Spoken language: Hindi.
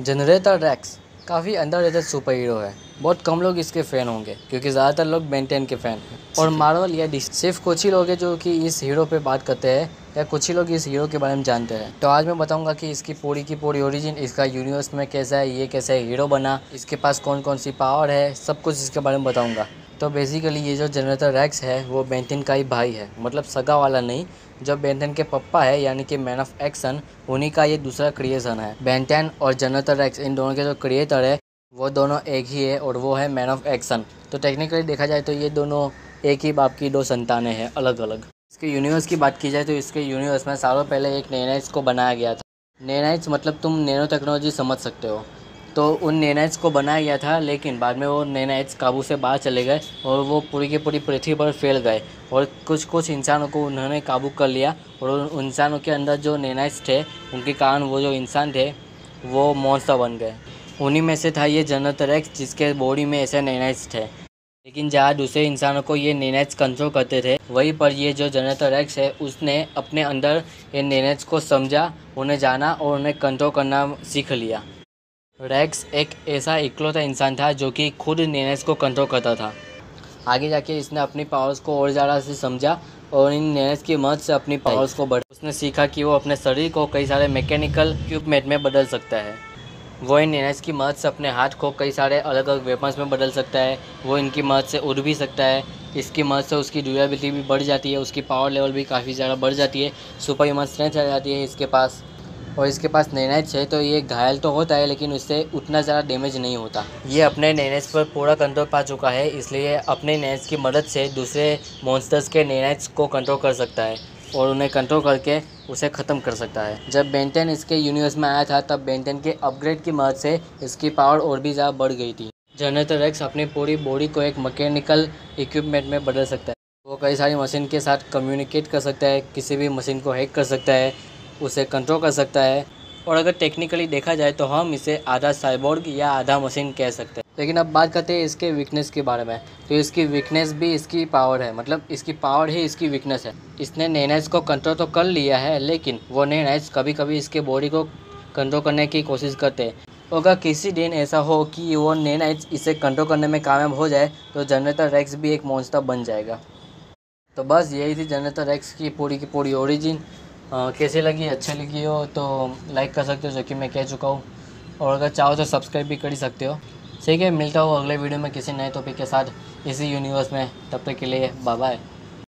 जनरेटर रैक्स काफ़ी अंडर रेटेड सुपर हीरो है। बहुत कम लोग इसके फ़ैन होंगे क्योंकि ज़्यादातर लोग बेंटेन के फ़ैन हैं। और मार्वल या डिश सिर्फ़ कुछ ही लोग हैं जो कि इस हीरो पे बात करते हैं या कुछ ही लोग इस हीरो के बारे में जानते हैं। तो आज मैं बताऊँगा कि इसकी पूरी की पूरी ओरिजिन इसका यूनिवर्स में कैसा है ये कैसा है हीरो बना इसके पास कौन कौन सी पावर है सब कुछ इसके बारे में बताऊँगा। तो बेसिकली ये जो जनरेटर रैक्स है, वो बेंटेन का ही भाई है। मतलब सगा वाला नहीं, जो बेंटेन के पप्पा है, यानी कि मैन ऑफ़ एक्शन उन्हीं का ये दूसरा क्रिएशन है। बेंटेन और जनरेटर रैक्स इन दोनों के जो क्रिएटर है, वो दोनों एक ही है और वो है मैन ऑफ़ एक्शन तो टेक्निकली देखा जाए तो ये दोनों एक ही बाप की दो संतानें हैं अलग अलग इसके यूनिवर्स की बात की जाए तो इसके यूनिवर्स में सालों पहले एक नेनाइट्स को बनाया गया था। नेनाइट्स मतलब तुम नैनो टेक्नोलॉजी समझ सकते हो। तो उन नेनाइट्स को बनाया गया था, लेकिन बाद में वो नेनाइट्स काबू से बाहर चले गए और वो पूरी की पूरी पृथ्वी पर फैल गए। और कुछ कुछ इंसानों को उन्होंने काबू कर लिया और उन इंसानों के अंदर जो नेनाइट्स थे, उनके कारण वो जो इंसान थे, वो मॉन्स्टर बन गए। उन्हीं में से था ये जनतर जिसके बॉडी में ऐसे नेनाइट्स थे। लेकिन जहाँ दूसरे इंसानों को ये नेनेट्स कंट्रोल करते थे, वहीं पर ये जो एक्स है, उसने अपने अंदर ये नेनेट्स को समझा, उन्हें जाना और उन्हें कंट्रोल करना सीख लिया। रैक्स एक ऐसा इकलौता इंसान था जो कि खुद नेनेस को कंट्रोल करता था। आगे जाके इसने अपनी पावर्स को और ज़्यादा से समझा और इन नेनेस की मदद से अपनी पावर्स को बढ़। उसने सीखा कि वो अपने शरीर को कई सारे मैकेनिकल इक्विपमेंट में बदल सकता है। वो इन नेनेस की मदद से अपने हाथ को कई सारे अलग अलग वेपन्स में बदल सकता है। वो इनकी मदद से उड़ भी सकता है। इसकी मदद से उसकी ड्यूरेबिलिटी भी बढ़ जाती है। उसकी पावर लेवल भी काफ़ी ज़्यादा बढ़ जाती है। सुपर ह्यूमन स्ट्रेंथ आ जाती है इसके पास। और इसके पास नैनाइट्स है तो ये घायल तो होता है, लेकिन उससे उतना ज़्यादा डैमेज नहीं होता। ये अपने नैनाइट्स पर पूरा कंट्रोल पा चुका है, इसलिए अपने नैनाइट्स की मदद से दूसरे मॉन्स्टर्स के नैनाइट्स को कंट्रोल कर सकता है और उन्हें कंट्रोल करके उसे ख़त्म कर सकता है। जब बेंटेन इसके यूनिवर्स में आया था, तब बेंटेन के अपग्रेड की मदद से इसकी पावर और भी ज़्यादा बढ़ गई थी। जनरेटर एक्स अपनी पूरी बॉडी को एक मैकेनिकल इक्विपमेंट में बदल सकता है। वो कई सारी मशीन के साथ कम्युनिकेट कर सकता है, किसी भी मशीन को हैक कर सकता है उसे कंट्रोल कर सकता है। और अगर टेक्निकली देखा जाए तो हम इसे आधा साइबोर्ग या आधा मशीन कह सकते हैं। लेकिन अब बात करते हैं इसके वीकनेस के बारे में। तो इसकी वीकनेस भी इसकी पावर है। मतलब इसकी पावर ही इसकी वीकनेस है। इसने नेनाइस को कंट्रोल तो कर लिया है, लेकिन वो नेनाइस कभी कभी इसके बॉडी को कंट्रोल करने की कोशिश करते हैं। अगर किसी दिन ऐसा हो कि वो नेनाइट्स इसे कंट्रोल करने में कामयाब हो जाए तो जनरेटर रेक्स भी एक मॉन्स्टर बन जाएगा। तो बस यही थी जनरेटर रेक्स की पूरी की पूरी ओरिजिन कैसी लगी, अच्छी लगी हो तो लाइक कर सकते हो, जो कि मैं कह चुका हूँ। और अगर चाहो तो सब्सक्राइब भी कर सकते हो। ठीक है, मिलता हूँ अगले वीडियो में किसी नए टॉपिक के साथ इसी यूनिवर्स में। तब तक के लिए बाय बाय